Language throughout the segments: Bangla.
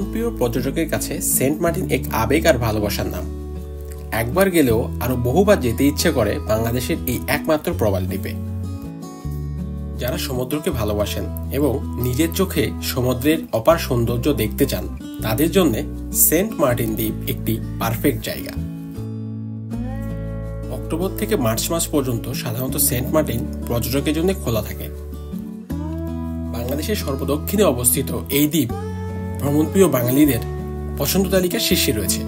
ভ্রমণপ্রিয় পর্যটকের কাছে সেন্ট মার্টিন এক আবেগ আর ভালোবাসার নাম। একবার গেলেও আরও বহুবার যেতে ইচ্ছে করে বাংলাদেশের এই একমাত্র প্রবাল দ্বীপে। যারা সমুদ্রকে ভালোবাসেন এবং নিজের চোখে সমুদ্রের অপার সৌন্দর্য দেখতে চান, তাদের জন্য সেন্ট মার্টিন দ্বীপ একটি পারফেক্ট জায়গা। অক্টোবর থেকে মার্চ মাস পর্যন্ত সাধারণত সেন্ট মার্টিন পর্যটকের জন্য খোলা থাকে। বাংলাদেশের সর্বদক্ষিণে অবস্থিত এই দ্বীপ ভ্রমণপ্রিয় বাঙালিদের পছন্দ তালিকার শীর্ষে রয়েছে।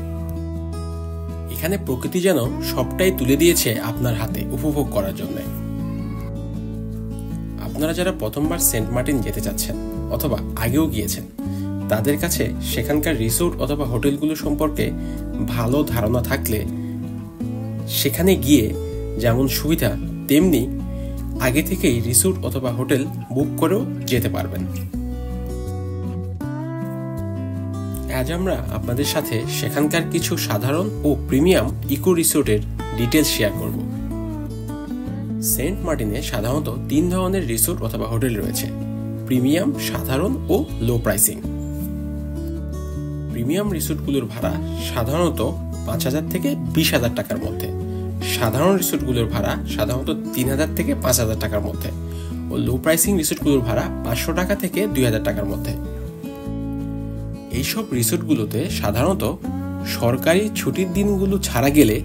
এখানে প্রকৃতি যেন সবটাই তুলে দিয়েছে আপনার হাতে উপভোগ করার জন্য। আপনারা যারা প্রথমবার সেন্ট মার্টিন যেতে চাচ্ছেন অথবা আগেও গিয়েছেন, তাদের কাছে সেখানকার রিসোর্ট অথবা হোটেলগুলো সম্পর্কে ভালো ধারণা থাকলে সেখানে গিয়ে যেমন সুবিধা, তেমনি আগে থেকেই রিসোর্ট অথবা হোটেল বুক করেও যেতে পারবেন। আজ আমরা আপনাদের সাথে সেখানকার কিছু সাধারণ ও প্রিমিয়াম ইকো রিসোর্টের ডিটেলস শেয়ার করব। সেন্ট মার্টিনে সাধারণত তিন ধরনের রিসোর্ট অথবা হোটেল রয়েছে। প্রিমিয়াম, সাধারণ ও লো প্রাইসিং। প্রিমিয়াম রিসোর্টগুলোর ভাড়া সাধারণত পাঁচ হাজার থেকে বিশ হাজার টাকার মধ্যে। সাধারণ রিসোর্টগুলোর ভাড়া সাধারণত তিন হাজার থেকে পাঁচ হাজার টাকার মধ্যে। ও লো প্রাইসিং রিসোর্টগুলোর ভাড়া পাঁচশো টাকা থেকে দুই হাজার টাকার মধ্যে। এইসব রিসোর্টগুলোতে সাধারণত সরকারি ছুটির দিনগুলো ছাড়া গেলে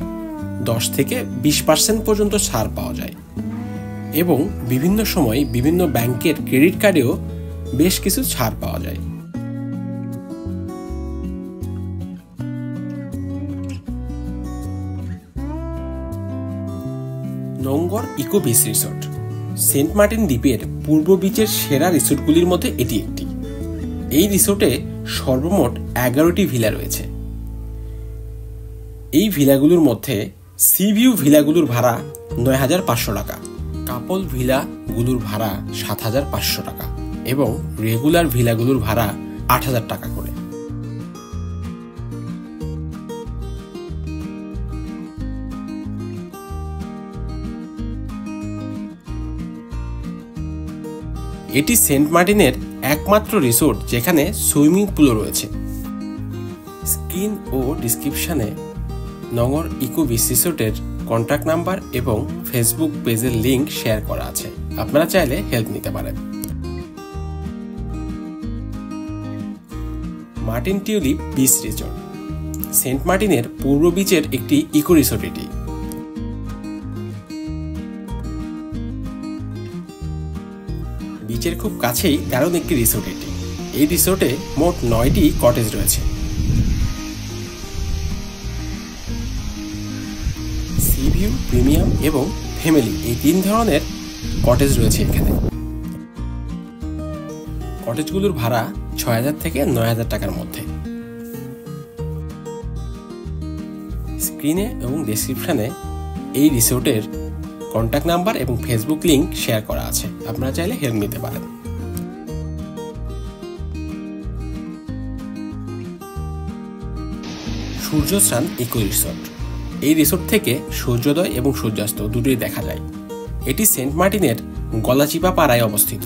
দশ থেকে বিশ পার্সেন্ট পর্যন্ত ছাড় পাওয়া যায়। এবং বিভিন্ন সময় বিভিন্ন ব্যাংকের ক্রেডিট কার্ডেও বেশ কিছু ছাড় পাওয়া যায়। Nongor eco beach resort, Saint Martin দ্বীপের পূর্ব বিচের সেরা রিসোর্টগুলির মধ্যে এটি একটি। এই রিসোর্টে সর্বমোট এগারোটি ভিলা রয়েছে। এই ভিলাগুলোর মধ্যে সি ভিউ ভিলাগুলোর ভাড়া নয় হাজার পাঁচশো টাকা কাপল ভিলাগুলোর ভাড়া সাত হাজার পাঁচশো টাকা এবং রেগুলার ভিলাগুলোর ভাড়া আট হাজার টাকা করে। এটি সেন্ট মার্টিনের একমাত্র রিসোর্ট যেখানে সুইমিং পুলও রয়েছে। স্ক্রিন ও ডিসক্রিপশনে নগর ইকো বিচ রিসোর্টের কন্ট্যাক্ট নাম্বার এবং ফেসবুক পেজের লিঙ্ক শেয়ার করা আছে। আপনারা চাইলে হেল্প নিতে পারেন। Martin tulip beach resort. Saint মার্টিনের পূর্ব বিচের একটি ইকো রিসোর্ট এটি। বিচের খুব কাছেই দারুণ একটি রিসোর্ট এটি। এই রিসোর্টে মোট নয়টি কটেজ রয়েছে। সি ভিউ প্রিমিয়াম এবং ফ্যামিলি এই তিন ধরনের কটেজ রয়েছে এখানে। কটেজগুলোর ভাড়া ছয় হাজার থেকে নয় হাজার টাকার মধ্যে। স্ক্রিনে এবং ডেসক্রিপশনে এই রিসোর্টের কন্ট্যাক্ট নাম্বার এবং ফেসবুক লিংক শেয়ার করা আছে। আপনারা চাইলে হেল্প নিতে পারেন। Suryasnan eco resort. এই রিসোর্ট থেকে সূর্যোদয় এবং সূর্যাস্ত দুটোই দেখা যায়। এটি সেন্ট মার্টিনের গলাচিপা পাড়ায় অবস্থিত।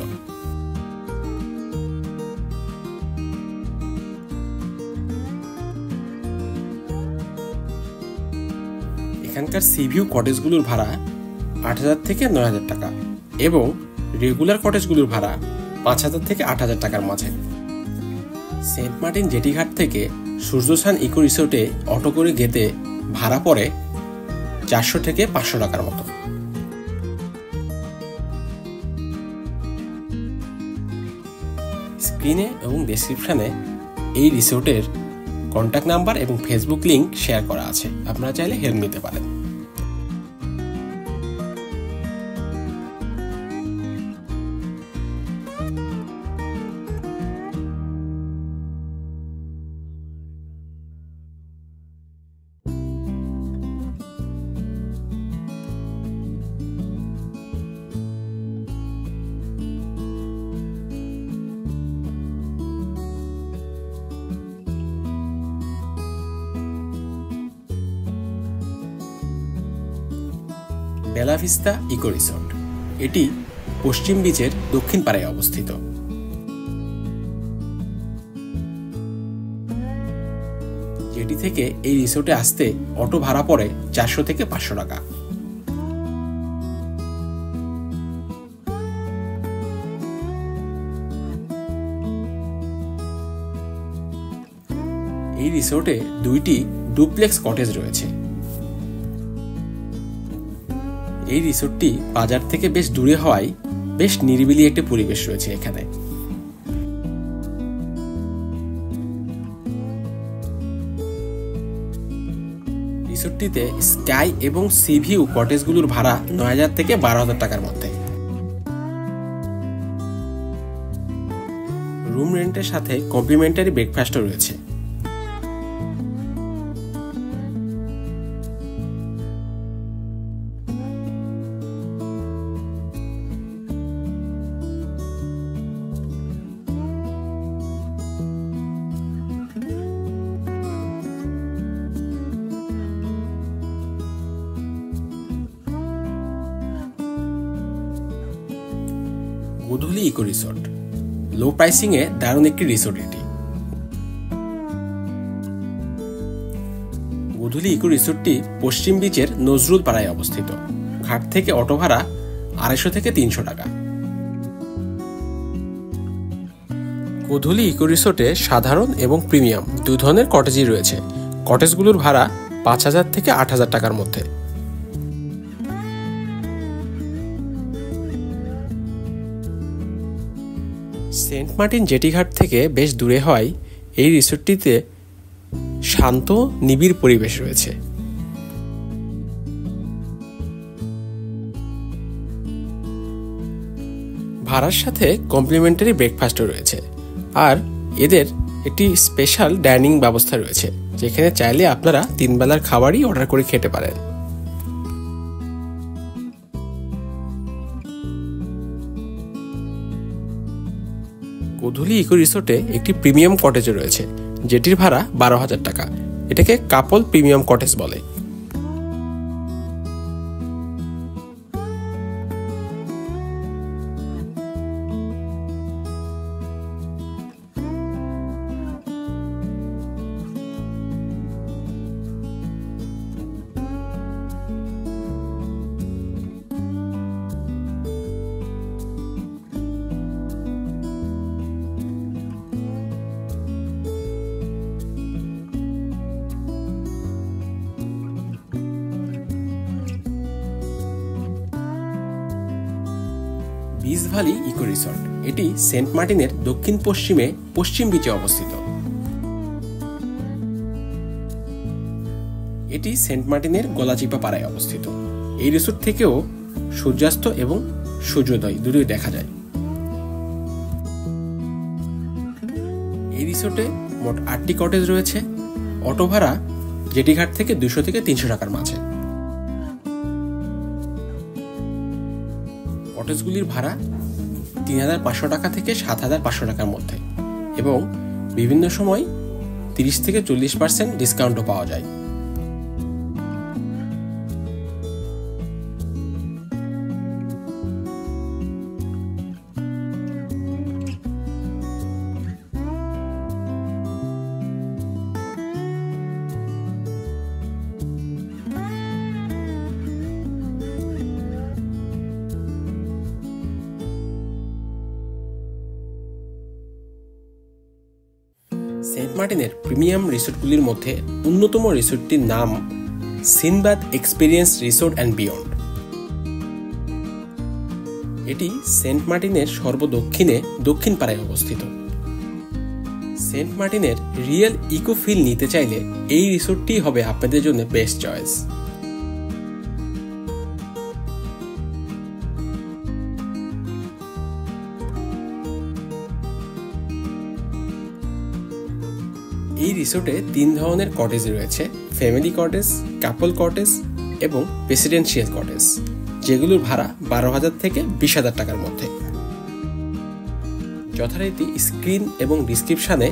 এখানকার সিভিউ কটেজগুলোর ভাড়া আট হাজার থেকে নয় হাজার টাকা এবং রেগুলার কটেজগুলোর ভাড়া পাঁচ হাজার থেকে আট হাজার টাকার মাঝে। সেন্ট মার্টিন জেটিঘাট থেকে সূর্যসান ইকো রিসোর্টে অটো করে গেতে ভাড়া পড়ে চারশো থেকে পাঁচশো টাকার মতো। স্ক্রিনে এবং ডেসক্রিপশনে এই রিসোর্টের কন্ট্যাক্ট নাম্বার এবং ফেসবুক লিংক শেয়ার করা আছে। আপনারা চাইলে হেল্প নিতে পারেন। Bella Vista eco resort. এটি পশ্চিম বিচের দক্ষিণ পাড়ায় অবস্থিত। সিটি থেকে এই রিসোর্টে আসতে অটো ভাড়া পড়ে চারশো থেকে পাঁচশো টাকা। এই রিসোর্টে দুইটি ডুপ্লেক্স কটেজ রয়েছে। এই রিসোর্টটি বাজার থেকে বেশ দূরে হওয়ায় বেশ নিরিবিলি একটি পরিবেশ রয়েছে এখানে। রিসোর্টটিতে স্কাই এবং সি ভিউ কটেজগুলোর ভাড়া নয় হাজার থেকে বারো হাজার টাকার মধ্যে। রুম রেন্টের সাথে কমপ্লিমেন্টারি ব্রেকফাস্টও রয়েছে। Godhuli eco resort. Low pricing এ দারুণ একটি রিসোর্ট এটি। গোধূলি ইকো রিসোর্টটি পশ্চিম বিচের নজরুল পাড়ায় অবস্থিত। ঘাট থেকে অটো ভাড়া আড়াইশো থেকে তিনশো টাকা। গোধূলি ইকো রিসোর্টে সাধারণ এবং প্রিমিয়াম দুই ধরনের কটেজই রয়েছে। কটেজগুলোর ভাড়া পাঁচ হাজার থেকে আট হাজার টাকার মধ্যে। সেন্ট মার্টিন জেটিঘাট থেকে বেশ দূরে হওয়ায় এই রিসোর্টটিতে শান্ত, নিবিড় পরিবেশ রয়েছে। ভাড়ার সাথে কমপ্লিমেন্টারি ব্রেকফাস্টও রয়েছে, আর এদের একটি স্পেশাল ডাইনিং ব্যবস্থা রয়েছে, যেখানে চাইলে আপনারা তিন বেলার খাবারই অর্ডার করে খেতে পারেন। গোধূলি ইকো রিসোর্টে একটি প্রিমিয়াম কটেজ রয়েছে, যেটির ভাড়া বারো হাজার টাকা। এটাকে কাপল প্রিমিয়াম কটেজ বলে। Valley eco resort. এটি সেন্ট মার্টিনের দক্ষিণ পশ্চিমে পশ্চিম বিচে অবস্থিত। এটি সেন্ট মার্টিনের গলাচিপা পাড়ায় অবস্থিত। এই রিসোর্ট থেকেও সূর্যাস্ত এবং সূর্যোদয় দুটোই দেখা যায়। এই রিসোর্টে মোট আটটি কটেজ রয়েছে। অটো ভাড়া জেটিঘাট থেকে দুশো থেকে তিনশো টাকার মাঝে। কটেজগুলির ভাড়া তিন হাজার পাঁচশো টাকা থেকে সাত হাজার পাঁচশো টাকার মধ্যে। এবং বিভিন্ন সময় তিরিশ থেকে চল্লিশ পার্সেন্ট ডিসকাউন্টও পাওয়া যায়। সেন্ট মার্টিনের প্রিমিয়াম রিসোর্টগুলির মধ্যে অন্যতম রিসোর্টটির নাম Sinbad experience resort and beyond. এটি সেন্ট মার্টিনের সর্বদক্ষিণে দক্ষিণ পাড়ায় অবস্থিত। সেন্ট মার্টিনের রিয়েল ইকো ফিল নিতে চাইলে এই রিসোর্টটি হবে আপনাদের জন্য বেস্ট চয়েস। এই রিসোর্টে তিন ধরনের কটেজ রয়েছে, ফ্যামিলি কটেজ, কাপল কটেজ এবং প্রেসিডেন্সিয়াল কটেজ, যেগুলোর ভাড়া বারো হাজার থেকে বিশ হাজার টাকার মধ্যে। যথারীতি স্ক্রিন এবং ডিসক্রিপশানে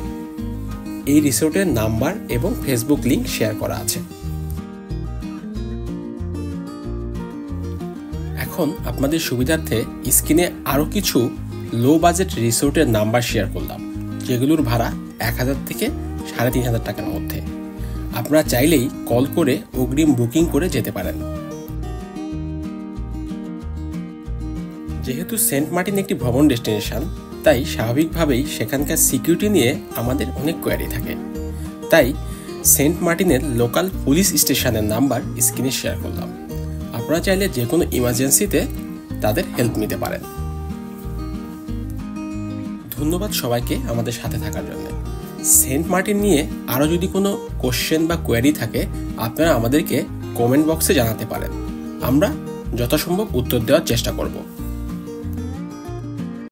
এই রিসোর্টের নাম্বার এবং ফেসবুক লিংক শেয়ার করা আছে। এখন আপনাদের সুবিধার্থে স্ক্রিনে আরও কিছু লো বাজেট রিসোর্টের নাম্বার শেয়ার করলাম, যেগুলোর ভাড়া এক হাজার থেকে সাড়ে তিন হাজার টাকার মধ্যে। আপনারা চাইলেই কল করে অগ্রিম বুকিং করে যেতে পারেন। যেহেতু সেন্ট মার্টিন একটি ভ্রমণ ডেস্টিনেশন, তাই স্বাভাবিকভাবেই সেখানকার সিকিউরিটি নিয়ে আমাদের অনেক কোয়ারি থাকে। তাই সেন্ট মার্টিনের লোকাল পুলিশ স্টেশনের নাম্বার স্ক্রিনে শেয়ার করলাম। আপনারা চাইলে যে কোনো ইমার্জেন্সিতে তাদের হেল্প নিতে পারেন। ধন্যবাদ সবাইকে আমাদের সাথে থাকার জন্য। সেন্ট মার্টিন নিয়ে আরও যদি কোনো কোশ্চেন বা কোয়ারি থাকে, আপনারা আমাদেরকে কমেন্ট বক্সে জানাতে পারেন। আমরা যথাসম্ভব উত্তর দেওয়ার চেষ্টা করব।